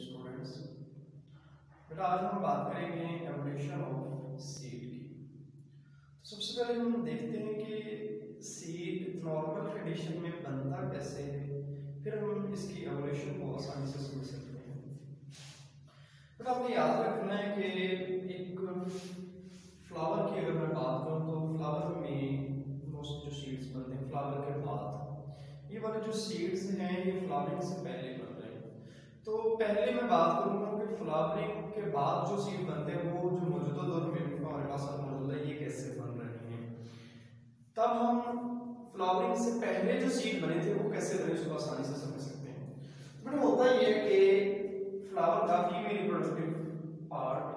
Students बेटा आज हम बात करेंगे एवोल्यूशन ऑफ़ सीड की। तो सबसे पहले हम देखते हैं कि सीड नॉर्मल कंडीशन में बनता कैसे है, फिर हम इसकी एवोल्यूशन को आसानी से समझ सकते हैं। बेटा आपको याद रखना है कि एक फ्लावर की अगर मैं बात करूँ तो फ्लावर में मोस्ट जो सीड्स बनते हैं फ्लावर के बाद, ये वाले जो सीड्स हैं, ये फ्लावरिंग से पहले तो पहले मैं बात करूँगा कि फ्लावरिंग के बाद जो सीड बनते हैं, वो जो मौजूदा दौर में हमारे पास मौजूद है, ये कैसे बन रहे हैं? तब हम फ्लावरिंग से पहले जो सीड बने थे, वो कैसे बने, उसको आसानी से समझ सकते हैं। बट होता यह है कि फ्लावर का फीमेल रिप्रोडक्टिव पार्ट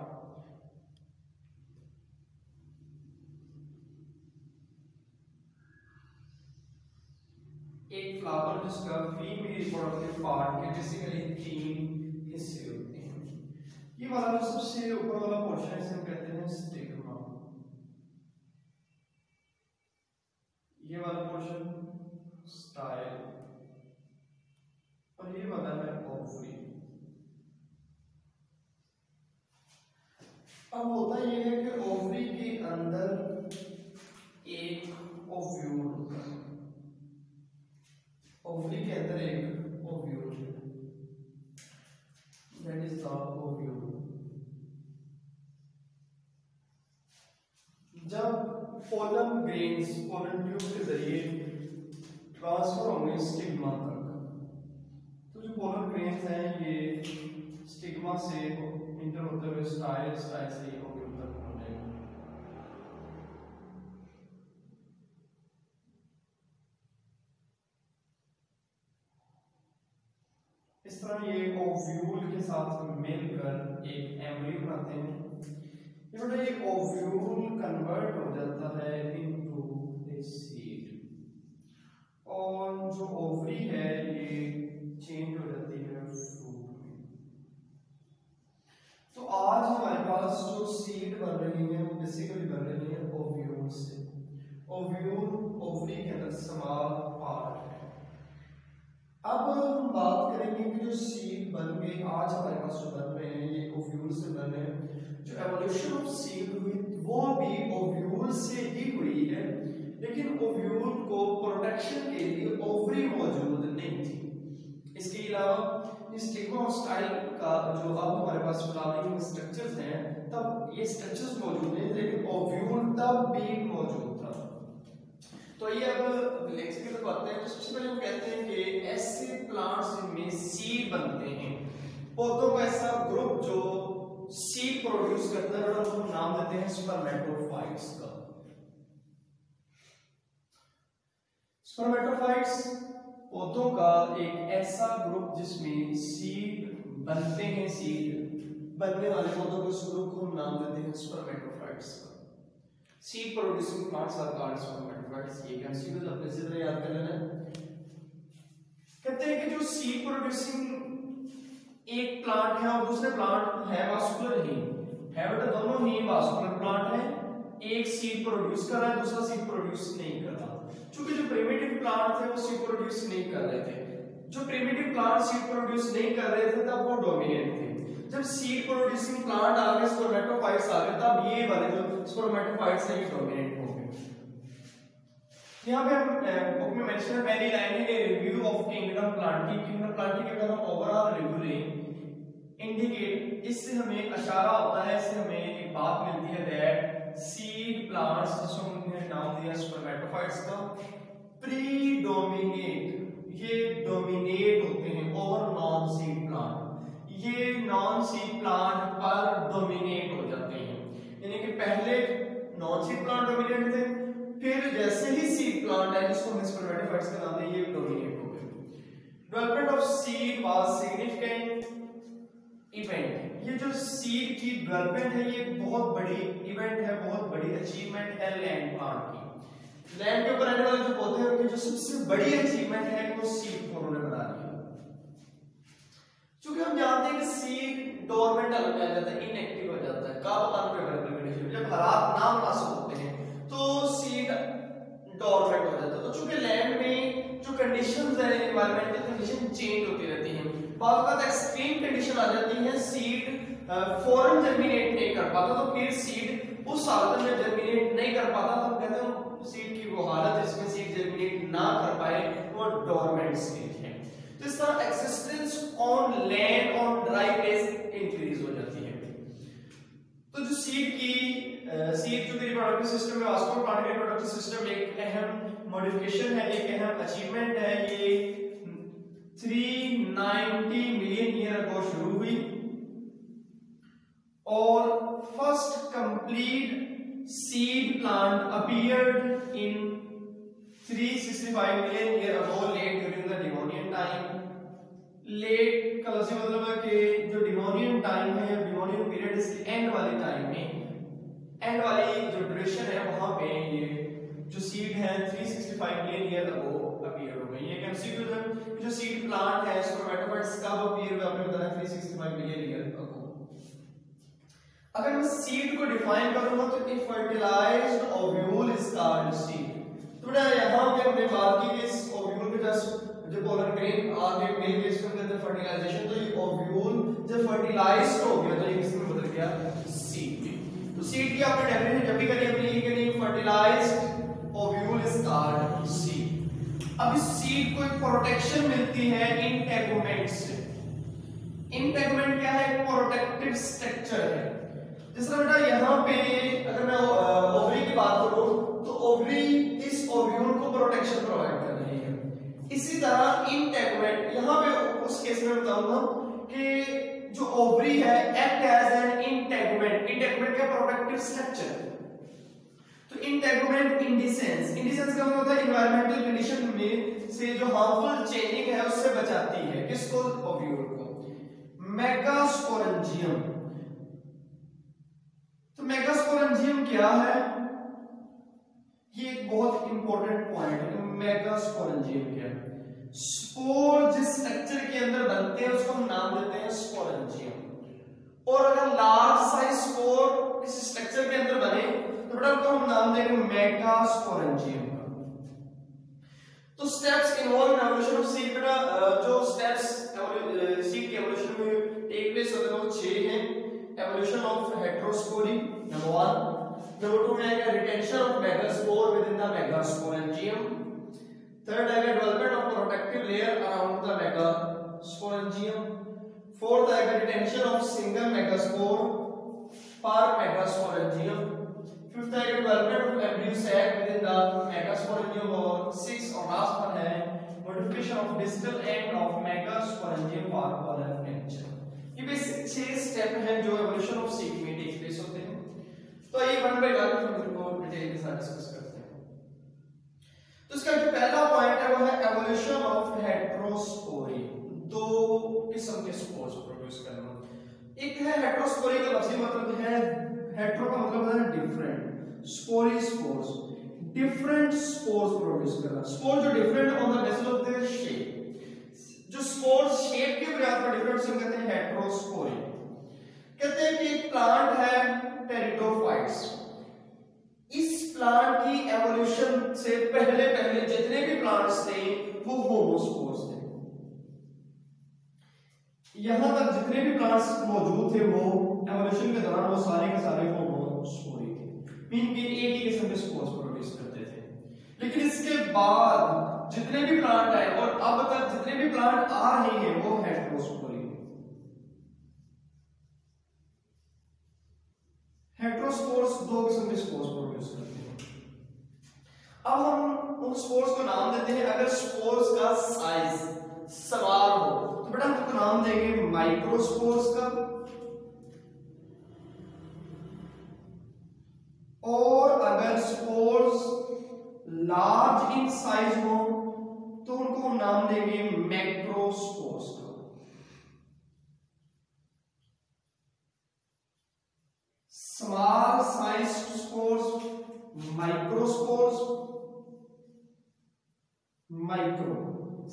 एक फ्लावर जिसका फीमेल रिप्रोडक्टिव पार्ट के बेसिकली तीन हिस्से होते हैं ये वाला जो सबसे ऊपर वाला पोर्शन है इसे हम कहते हैं स्टिग्मा ये वाला पोर्शन स्टाइल और ये वाला है ओवरी अब होता ये है कि ओवरी के अंदर एक ओव्यूल होता है। ओवरी के अंदर एक ओव्यूल है दैट इज़ द ओव्यूल जब पोलन ग्रेन्स पोलन ट्यूब के ज़रिए ट्रांसफ़र होंगे स्टिग्मा तक तो जो पोलन ग्रेन्स हैं, ये स्टिग्मा से इंटर होते हुए स्टाइल स्टाइल से ये ओव्यूल तक पहुंचेगा इस तरह ये ओव्यूल के साथ मिलकर एक एम्ब्रियो बनाते हैं। ये बेटा ये ओव्यूल कन्वर्ट हो जाता है इनटू ए सीड और जो ओवरी है, ये चेंज हो जाती है फ्रूट में। तो आज हमारे पास जो सीड बन रही है, वो बेसिकली बन रही है ओव्यूल से। ओव्यूल ओवरी के अंदर समाल पार्ट है। अब हम बात करेंगे कि जो सीड बन के आज हमारे पास जो बन रहे हैं, ये ओव्यूल से बन रहे हैं। जो एवोल्यूशन ऑफ़ सीड हुई, वो भी ओव्यूल से ही हुई है, लेकिन ओव्यूल को प्रोटेक्शन के लिए ओवरी मौजूद नहीं थी। इसके अलावा स्टिग्मा और स्टाइल का जो अब हमारे पास फ्लावरिंग स्ट्रक्चर्स हैं, तब ये स्ट्रक्चर्स मौजूद हैं लेकिन ओव्यूल तब भी मौजूद तो ये अब लेक्चर की तरफ़ आते हैं तो सबसे पहले हम कहते हैं कि ऐसे प्लांट्स में सीड बनते हैं, पौधों का ऐसा ग्रुप जो सीड प्रोड्यूस करता है उसको नाम देते हैं स्पर्मेटोफाइट्स का। स्पर्मेटोफाइट्स पौधों का एक ऐसा ग्रुप जिसमें सीड बनते हैं सीड बनने वाले पौधों के उस ग्रुप को नाम देते हैं स्पर्मेटोफाइट्स का। Seed producing plants are called spermatophores ये कंसीडर अपने से तरह याद कर लेना कहते हैं कि जो seed प्रोड्यूसिंग एक प्लांट है और दूसरे प्लांट है वास्कुलर ही। है बेटा, दोनों ही वास्कुलर प्लांट है। एक सीड प्रोड्यूस कर रहा है, दूसरा सीड प्रोड्यूस नहीं कर रहा। क्योंकि जो प्रिमिटिव प्लांट थे, वो सीड प्रोड्यूस नहीं कर रहे थे। जो प्रिमिटिव प्लांट सीड प्रोड्यूस नहीं कर रहे थे, तब वो डोमिनेट थे। जब सीड प्रोड्यूसिंग प्लांट आ गए स्पर्मेटोफाइट्स आ गए, तब ये वाले जो स्पर्मेटोफाइट्स हैं ये डोमिनेट हो गए। यहाँ पे हम बुक में मेंशन है, पहली लाइन है review of kingdom plantae kingdom plantae के अगर हम ओवरऑल रिव्यू लें। इंडिकेट इससे हमें इशारा होता है, इससे हमें एक बात मिलती है दैट सीड प्लांट्स जिसको हमने नाम दिया स्पर्मेटोफाइट्स का प्रीडोमिनेट ये डोमिनेट होते हैं ओवर नॉन सीड प्लांट ये नॉन सीड प्लांट पर डोमिनेट हो जाते हैं। यानी कि पहले नॉन सीड प्लांट डोमिनेट थे, फिर जैसे ही सीड प्लांट है जिसको हम स्पर्मेटोफाइट्स का नाम दिया ये डोमिनेट हो गए। Development of seed was significant event ये जो सीड की डेवलपमेंट है, ये बहुत बड़ी इवेंट है, बहुत बड़ी अचीवमेंट है लैंड प्लांट की। लैंड के ऊपर रहने वाले जो पौधे हैं उनकी जो सबसे बड़ी अचीवमेंट है, वो सीड को उन्होंने बना दिया। कि सीड डोरमेंट हो जाता है इनएक्टिव हो जाता है। जब ना मुनासिब होते हैं तो सीड डोरमेंट हो जाता है। तो चूँकि लैंड में जो कंडीशंस है एनवायरमेंटल कंडीशन चेंज होती रहती हैं एक्सट्रीम कंडीशन आ जाती है सीड फॉरन जर्मिनेट नहीं कर पाता तो फिर सीड उस हालत में जर्मिनेट नहीं कर पाता तो कहते हैं सीड की वो हालत जिसमें सीड जर्मिनेट ना कर पाए, वो डोरमेंट है। तो इस तरह existence on land on dry place increase हो जाती है। तो जो सीड की सीड जो रिप्रोडक्टिव सिस्टम में वास्को प्लांट के रिप्रोडक्टिव सिस्टम एक अहम मॉडिफिकेशन है, एक अहम अचीवमेंट है। ये 390 मिलियन ईयर अगो शुरू हुई और first complete seed plant appeared in 365 million year ago late the Devonian time late का लफ्ज मतलब है कि जो डिवोनियन टाइम है डिवोनियन पीरियड इसके एंड वाले टाइम में एंड वाली जो ड्यूरेशन है वहाँ पे ये जो सीड है 365 मिलियन ईयर अगो अपीयर हो गई। ये एमसीक्यू है? जो सीड प्लांट है स्पर्मेटोफाइट्स कब अपीयर हुए आपने बताया 365 मिलियन ईयर अगो अगर मैं सीड को डिफाइन करूँगा तो a fertilised ovule is called seed तो यहाँ पे हमने बात की कि इस ओव्यूल के जस्ट जो पोलर ग्रेन आगे मेल के इसमें कहते हैं फर्टिलाइजेशन तो ये ओव्यूल जब फर्टिलाइज्ड हो गया तो ये किसमें बदल गया? सीड में। तो सीड की आपने डेफिनेशन जब भी करी अपनी, ये करी fertilised ovule is called seed अब इस सीड को एक प्रोटेक्शन मिलती है इंटेगुमेंट से। इंटेगुमेंट क्या है? प्रोटेक्टिव स्ट्रक्चर है। जिस बेटा, यहाँ पे अगर मैं ओवरी की बात करूँ तो ओवरी इस ओव्यूल को प्रोटेक्शन प्रोवाइड कर रही है इसी तरह इंटेगुमेंट यहाँ पे उस केस में बताऊँगा कि जो ओवरी है act as an integument integument का प्रोटेक्टिव स्ट्रक्चर तो इंटेगुमेंट इंडिसेंस इंडिसेंस का मतलब है एनवायरमेंटल कंडीशन में से जो हार्मफुल चेंजिंग है, उससे बचाती है. किसको? ओव्यूल को. मेगास्पोरेंजियम तो मेगास्पोरेंजियम क्या है? ये एक बहुत इंपॉर्टेंट पॉइंट है. मेगास्पोरेंजियम क्या है? स्पोर जिस स्ट्रक्चर के अंदर बनते हैं, उसको हम नाम देते हैं स्पोरेंजियम और अगर लार्ज साइज़ स्पोर किसी स्ट्रक्चर के अंदर बने तो बेटा उसको हम नाम देंगे मेगास्पोरेंजियम का तो steps involve in evolution of seed बेटा जो स्टेप्स सीड के एवोल्यूशन में टेक प्लेस होते हैं, वो 6 हैं। Evolution of heterospory number 1 number 2 आएगा retention of megaspore within the megasporangium third आएगा development of protective layer around the megasporangium fourth आएगा retention of single megaspore per megasporangium fifth आएगा development of embryo sac within the megasporangium और sixth और last one है modification of distal end of megasporangium इसका जो पहला point है, वो है एवोल्यूशन ऑफ़ हेटेरोस्पोरी दो किस्म के स्पोर्स प्रोड्यूस करना। एक है हेटेरोस्पोरी का लफ्जी मतलब है हेटेरो का मतलब है different spory spores different spores produce करना। स्पोर जो different on the basis of their shape जो स्पोर्स शेप के बुनियाद पर डिफरेंट से कहते हैं हेटेरोस्पोरी कहते हैं कि एक प्लांट है टेरिडोफाइट्स इस प्लांट की एवोल्यूशन से पहले पहले जितने भी प्लांट्स थे, वो होमोस्पोर्स थे। यहाँ तक जितने भी प्लांट्स मौजूद थे, वो एवोल्यूशन के दौरान वो सारे के सारे होमोस्पोरी थे। मीन कि एक ही किस्म के स्पोर्स प्रोड्यूस करते थे। लेकिन इसके बाद जितने भी प्लांट आए, और अब तक जितने भी प्लांट आ रहे हैं, वो हेटेरोस्पोरी हेटेरोस्पोर्स दो किस्म के स्पोर्स प्रोड्यूस करते हैं। अब हम उन स्पोर्स को नाम देते हैं, अगर स्पोर्स का साइज़ सवाल हो तो बेटा हम नाम देंगे माइक्रोस्पोर्स का। और अगर स्पोर्स लार्ज इन साइज़ हो तो उनको हम नाम देंगे मैक्रोस्पोर्स का small size spores microspores micro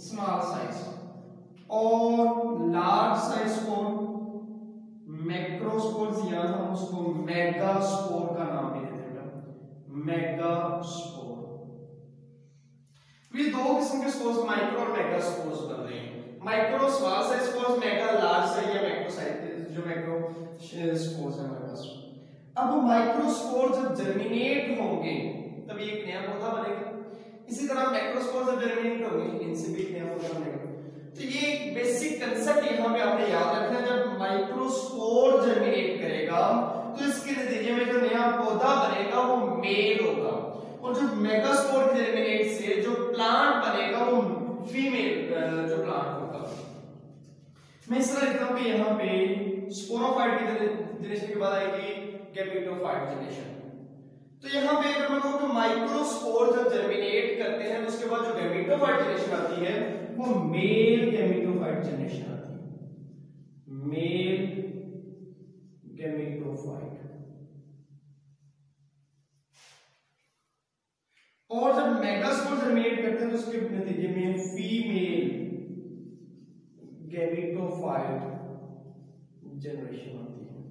small size और लार्ज साइज़ स्पोर मैक्रोस्पोर्स या हम उसको मेगास्पोर का नाम भी देते हैं मेगास्पोर ये दो किस्म के स्पोर्स माइक्रो और मेगा स्पोर्स बन रहे हैं। Micro small size spores mega large size या मैक्रो साइज़ जो मैक्रो स्पोर्स है हमारे पास अब माइक्रो स्पोर जब जर्मिनेट होंगे तब ये एक नया पौधा बनेगा। इसी तरह मैक्रो स्पोर जब जर्मिनेट होंगे इनसे भी नया पौधा बनेगा तो ये एक बेसिक कंसेप्ट यहाँ पे आपने याद रखना जब माइक्रो स्पोर जर्मिनेट करेगा तो इसके नतीजे में जो नया पौधा बनेगा, वो मेल होगा। और जो मेगास्पोर जर्मिनेट से जो प्लांट बनेगा, वो फीमेल जो प्लांट होगा। मैं इस तरह लिखता हूँ कि यहाँ पे स्पोरोफाइट की जनरेशन के बाद आएगी गैमेटोफाइट जनरेशन तो यहाँ पे अगर मैं कहूँ कि माइक्रोस्पोर जब जर्मिनेट हैं उसके बाद जो गैमेटोफाइट जनरेशन आती है, वो मेल गैमेटोफाइट जनरेशन आती है। मेल गैमेटोफाइट और जब मेगास्पोर जर्मिनेट करते हैं तो उसके नतीजे में फीमेल गैमेटोफाइट जनरेशन आती है।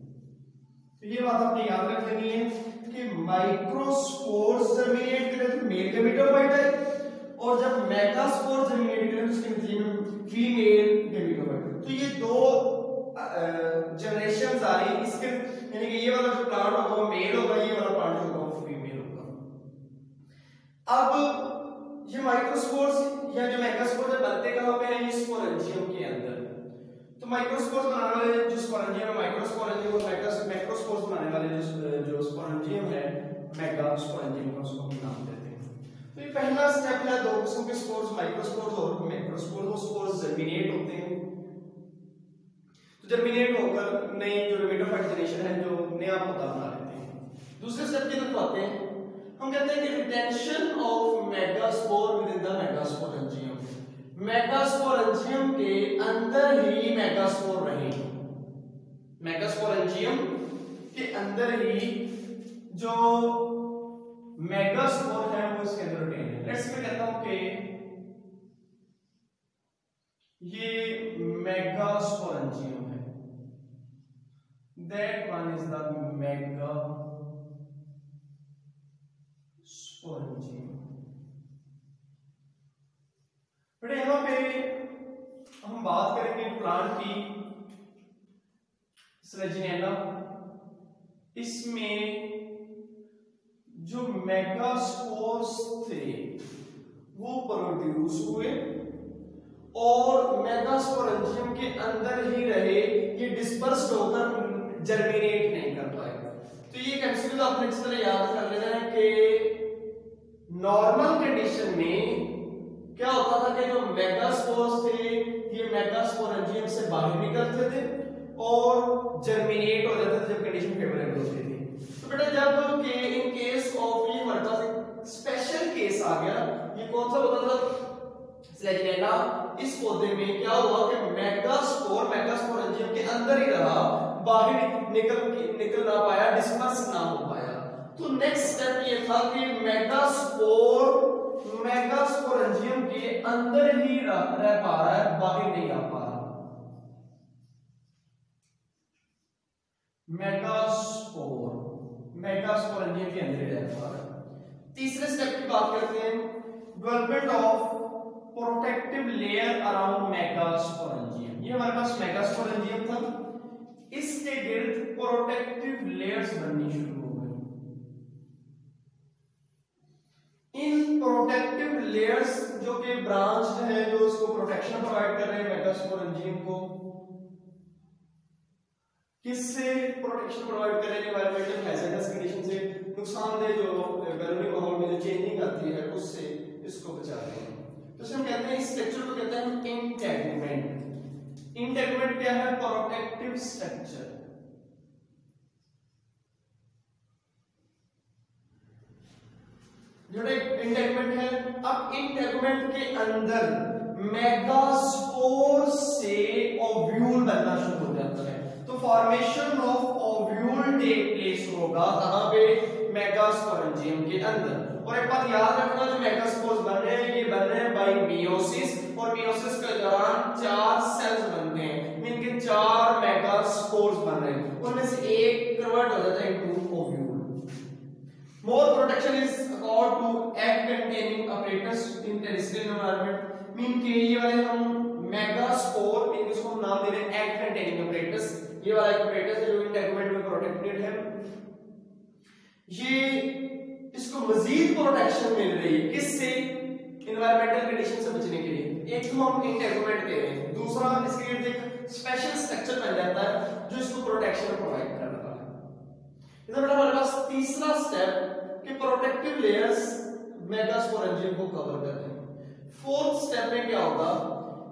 तो ये बात आपने याद रख लेनी है कि माइक्रोस्पोर्स जर्मिनेट करें तो मेल गैमेटोफाइट है। और जब मेगास्पोर जर्मिनेट करें उसके नतीजे में फीमेल गैमेटोफाइट तो ये दो जनरेशंस आ रही इसके, यानी कि ये वाला जो प्लांट होगा वो मेल होगा, ये वाला प्लांट होगा वो फीमेल होगा। अब ये माइक्रोस्पोर्स या जो मैक्रोस्पोर जब बनते कहाँ पे हैं, ये स्पोरेंजियम के अंदर। तो माइक्रोस्पोर्स बनाने वाले जो स्पोरेंजियम है माइक्रोस्पोरेंजियम और मैक्रोस्पोर्स बनाने वाले जो जो स्पोरेंजियम है मेगास्पोरेंजियम का उसको नाम हैं। तो ये पहला स्टेप है दो किस्म के स्पोर्स माइक्रोस्पोर्स और मैक्रोस्पोर्स वो स्पोर्स जर्मिनेट होते हैं। तो जर्मिनेट होकर नई जो रेमिटोफाइट जनरेशन है, जो नया पौधा बना लेते हैं। दूसरे स्टेप की तरफ़ आते हैं। हम कहते हैं कि retention of megaspore within the megasporangium megasporangium के अंदर ही मेगास्पोर रहे। मेगास्पोरेंजियम के अंदर ही जो मेगास्पोर है वो इसके अंदर रिटेन है। लेट्स मैं कहता हूँ कि ये मेगास्पोरेंजियम है। That one is the mega बेटा यहाँ पे हम बात करेंगे प्लांट की। स्लेजिनेला इसमें जो मेगास्पोर्स थे, वो प्रोड्यूस हुए और मेगास्पोरेंजियम के अंदर ही रहे, ये डिस्पर्स्ड होकर जर्मिनेट नहीं कर पाए। तो ये एमसीक्यू आपने इस तरह याद कर लेना है कि नॉर्मल कंडीशन में क्या होता था कि जो मेगास्पोर्स थे, ये मेगास्पोरेंजियम से बाहर निकलते थे और जर्मिनेट हो जाते थे जब कंडीशन फेवरेबल होती थी। तो बेटा जब के इन केस ऑफ़ ये हमारे पास स्पेशल केस आ गया ये कौन सा होता था? स्लेजिनेला इस पौधे में क्या हुआ कि मेगास्पोर मेगास्पोरेंजियम के अंदर ही रहा बाहर निकल निकल ना पाया डिस्पर्स ना हो पाया। तो नेक्स्ट स्टेप ये था कि मेगास्पोर मेगास्पोरेंजियम के अंदर ही रह, रह पा रहा है बाहर नहीं आ पा रहा। मेगास्पोर मेगास्पोरेंजियम के अंदर ही रह पा रहा है तीसरे स्टेप की बात करते हैं। Development of protective layer around megasporangium ये हमारे पास मेगास्पोरेंजियम था। इसके गिर्द प्रोटेक्टिव लेयर्स बननी शुरू हो गई। इन प्रोटेक्टिव लेयर्स जो कि ब्रांच है, जो उसको प्रोटेक्शन प्रोवाइड कर रहे हैं मेगास्पोरेंजियम को किससे प्रोटेक्शन प्रोवाइड कर रहे हैं एनवायरमेंटल हैजर्डस कंडीशन से नुकसानदेह जो गर्मी माहौल में जो चेंजिंग आती है, उससे इसको बचाते हैं। तो हम कहते हैं, इस स्ट्रक्चर को कहते हैं इंटेगमेंट इंटेगमेंट क्या है? प्रोटेक्टिव स्ट्रक्चर जो इंटेगमेंट है, अब इंटेगमेंट के अंदर मेगास्पोर से ओव्यूल बनना शुरू हो जाता है। Formation of ovule take place होगा कहाँ पे मेगास्पोरेंजियम के अंदर। और एक बात याद रखना, जो मेगास्पोर्स बन रहे हैं, ये बन रहे हैं बाय मियोसिस और मियोसिस के दौरान चार सेल्स बनते हैं, इनके चार मेगास्पोर्स बन रहे हैं। उनमें से एक कन्वर्ट हो जाता है into ovule more protection is accorded to egg containing apparatus in terrestrial environment. मीन के ये वाले हम मेगास्पोर इसको हम नाम दे रहे हैं एग कंटेनिंग अपरेटस ये वाला एक अपरेटस है जो इंटेगुमेंट में प्रोटेक्टेड है। ये इसको मजीद प्रोटेक्शन मिल रही है किससे? इन्वायरमेंटल कंडीशन से बचने के लिए। एक तो हम इंटेगुमेंट दे रहे हैं, दूसरा इसके लिए एक स्पेशल स्ट्रक्चर बन जाता है जो इसको प्रोटेक्शन प्रोवाइड कर रहा है। इधर बेटा हमारे पास तीसरा स्टेप कि प्रोटेक्टिव लेयर्स मेगास्पोरेंजियम को कवर करते हैं फोर्थ स्टेप में क्या होगा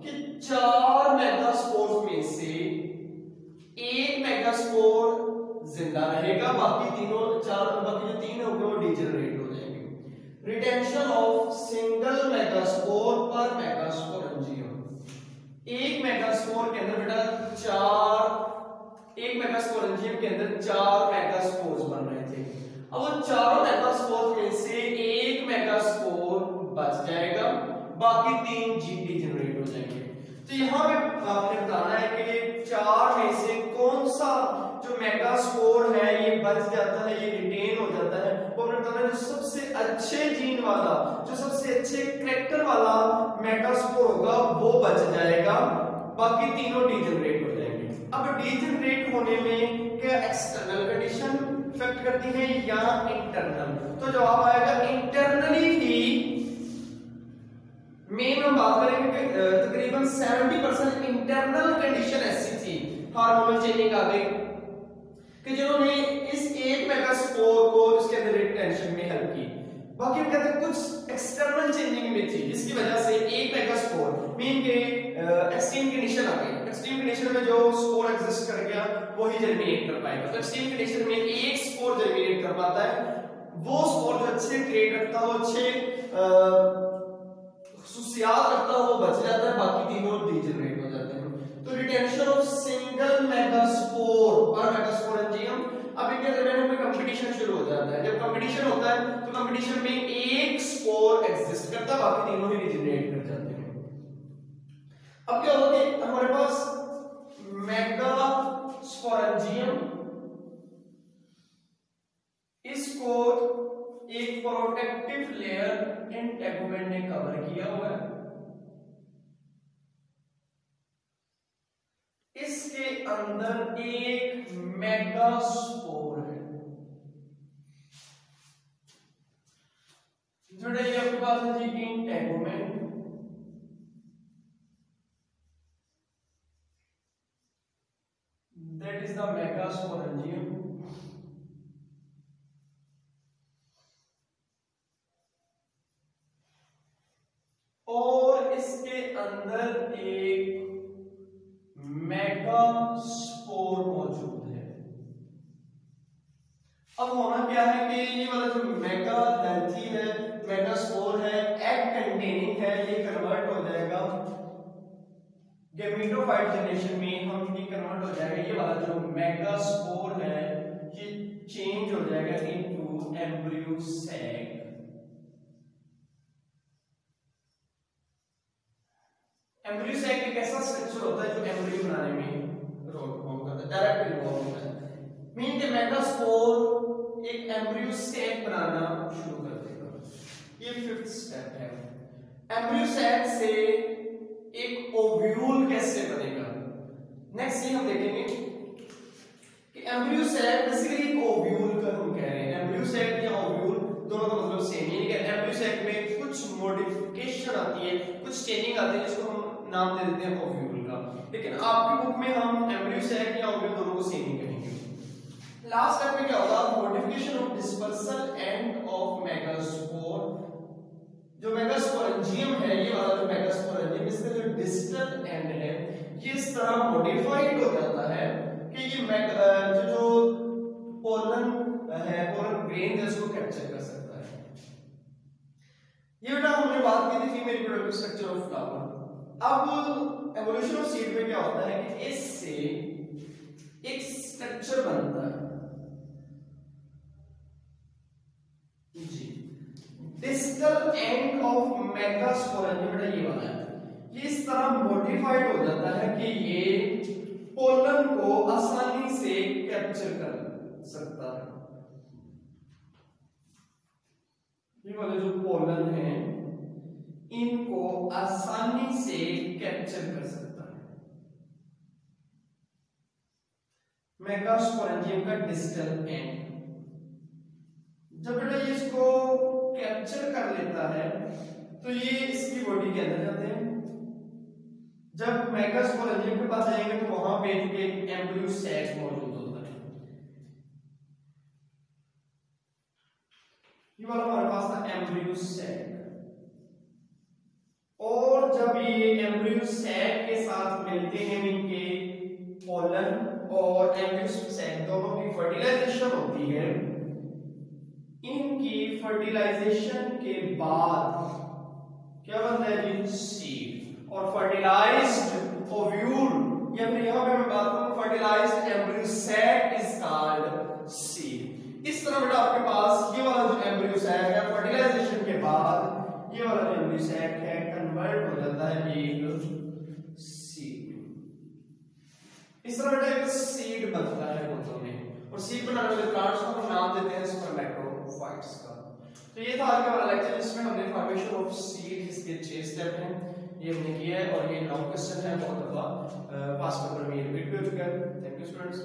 कि चार मेगास्पोर्स में से एक मेगास्पोर ज़िंदा रहेगा, बाकी तीनों, चार, बाकी जो तीन होंगे वो डीजनरेट हो जाएँगे। Retention of single megaspore per megasporangium एक मेगास्पोर के अंदर बेटा चार, एक मेगास्पोरेंजियम के अंदर चार मेगास्पोर्स बन रहे थे। अब वो चारों मेगास्पोर्स में से एक मेगास्पोर बच जाएगा, बाकी तीन जी डीजनरेट हो जाएँगे। तो यहाँ पे आपने बताना है कि चार में से सा जो मेगास्पोर है, ये बच जाता है, ये रिटेन हो जाता है। वो हमने बताना जो सबसे अच्छे जीन वाला, जो सबसे अच्छे करेक्टर वाला मेगास्पोर होगा, वो बच जाएगा। बाकी तीनों डीजनरेट हो जाएँगे। अब डीजनरेट होने में क्या एक्सटर्नल कंडीशन इफ़ेक्ट करती है या इंटरनल तो जवाब आएगा इंटरनली ही मेन हम बात करेंगे तकरीबन 70 परसेंट इंटरनल कंडीशन ऐसी थी। हार्मोनल चेंजिंग आ गई कि जिन्होंने इस एक मेगास्पोर को इसके अंदर रिटेंशन में हेल्प की। बाकी हम कहते हैं, कुछ एक्सटर्नल चेंजिंग में थी, जिसकी वजह से एक मेगास्पोर मीन के एक्सट्रीम कंडीशन आ गई। एक्सट्रीम कंडीशन में जो स्पोर एग्जिस्ट कर गया, वही जर्मिनेट कर पाएगा। तो एक्सट्रीम कंडीशन में एक स्पोर जर्मिनेट कर पाता है, वो स्पोर जो अच्छे ट्रेड रखता हो, अच्छे खसूसियात रखता हो बच जाता है, बाकी तीनों डीजनरेट हो हैं retention of single megaspore per megasporangium अब इनके दरमियान में कंपटीशन शुरू हो जाता है। जब कंपटीशन होता है तो कंपटीशन में एक स्पोर एग्जिस्ट करता है, बाकी तीनों ही डीजनरेट कर जाते हैं। अब क्या होगा कि हमारे पास मेगास्पोरेंजियम इसको एक प्रोटेक्टिव लेयर इंटेगुमेंट ने कवर किया हुआ है इसके अंदर एक मेगास्पोर है। जुड़े ये आपके पास है जी integument. That is the megasporangium और इसके अंदर एक मेगास्पोर ये वाला जो मेगा हेल्थी है मेगास्पोर है एग कंटेनिंग है, ये कन्वर्ट हो जाएगा। गेमिटोफाइट जनरेशन में हम ये कन्वर्ट हो जाएगा। ये वाला जो मेगास्पोर है, ये चेंज हो जाएगा into embryo sac embryo sac एक ऐसा स्ट्रक्चर होता है जो एम्ब्रियो बनाने में रोल करता है डायरेक्ट इन्वॉल्व होता है। मीन के मेगास्पोर एक एम्ब्रियो सैक बनाना शुरू कर देगा। ये फिफ्थ स्टेप है। एम्ब्रियो सैक से एक ओव्यूल कैसे बनेगा? नेक्स्ट ये हम देखेंगे कि एम्ब्रियो सैक बेसिकली एक ओव्यूल का हम कह रहे हैं। एम्ब्रियो सैक या ओव्यूल दोनों का मतलब सेम ही है। एम्ब्रियो सैक में कुछ मॉडिफिकेशन आती है, कुछ चेंजिंग आती है, जिसको हम नाम दे देते हैं ओव्यूल का। लेकिन आपकी बुक में हम एम्ब्रियो सैक या ओव्यूल दोनों को सेम ही कहेंगे। लास्ट स्टेप में क्या होगा modification of dispersal end of megaspore जो मेगास्पोरेंजियम है ये वाला जो मेगास्पोरेंजियम इसका जो डिस्टल एंड है। ये इस तरह मॉडिफाइड हो जाता है कि ये मेग जो जो पोलन है पोलन ग्रेन है उसको कैप्चर कर सकता है। ये बेटा हमने बात की थी female reproductive structure of flower अब एवोल्यूशन ऑफ़ सीड में क्या होता है कि इससे एक स्ट्रक्चर बनता है जी डिस्टल एंड ऑफ़ मेगास्पोरेंजियम बेटा ये वाला है। ये इस तरह मॉडिफाइड हो जाता है कि ये पोलन को आसानी से कैप्चर कर सकता है। ये वाले जो पोलन है, इनको आसानी से कैप्चर कर सकता है। मेगास्पोरेंजियम का डिस्टल एंड जब बेटा इसको कैप्चर कर लेता है तो ये इसकी बॉडी के अंदर जाते हैं। जब मेगास्पोरेंजियम के पास जाएँगे तो वहाँ पे एक एम्ब्रियो सैक मौजूद होता है। ये वाला हमारे पास था एम्ब्रियो सैक और जब ये एम्ब्रियो सैक के साथ मिलते हैं इनके पोलन और एम्ब्रियो सैक दोनों की फर्टिलाइजेशन होती है इनकी फर्टिलाइजेशन के बाद, क्या बनता है? जी सीड और फर्टिलाइज्ड ओव्यूल या फिर यहाँ पे मैं बात करूँ fertilised embryo sac is called seed इस तरह बेटा आपके पास ये वाला जो एम्ब्रियो सैक है फर्टिलाइजेशन के बाद ये वाला जो एम्ब्रियो सैक है कन्वर्ट हो जाता है एक सीड इस तरह बेटा एक सीड बनता है पौधों में। और सीड बनाने वाले प्लांट्स को नाम देते हैं स्पर्मेटोफाइट्स का। तो ये था आज का हमारा लेक्चर जिसमें हमने फॉर्मेशन ऑफ़ सीड इसके छह स्टेप हैं, ये हमने किया है और ये लॉन्ग क्वेश्चन है, बहुत दफ़ा पास पेपर में रिपीट भी हो चुका है। Thank you students